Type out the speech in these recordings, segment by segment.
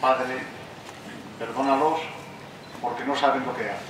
Padre, perdónalos porque no saben lo que hacen.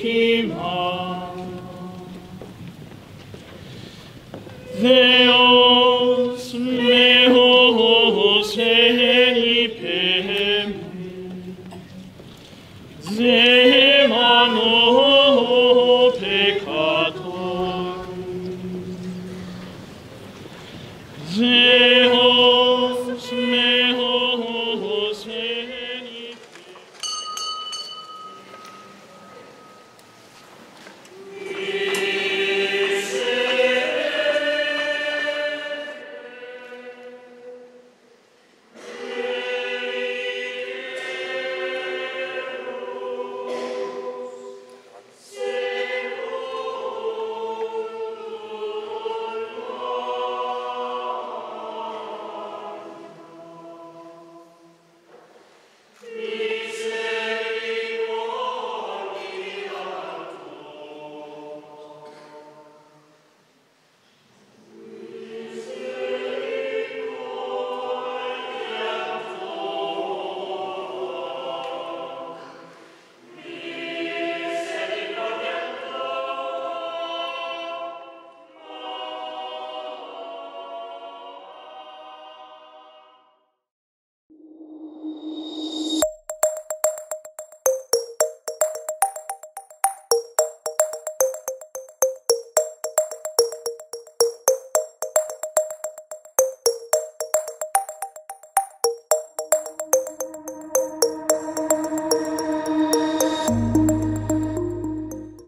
came on. Theos meos elipem, zemano peccator, zeos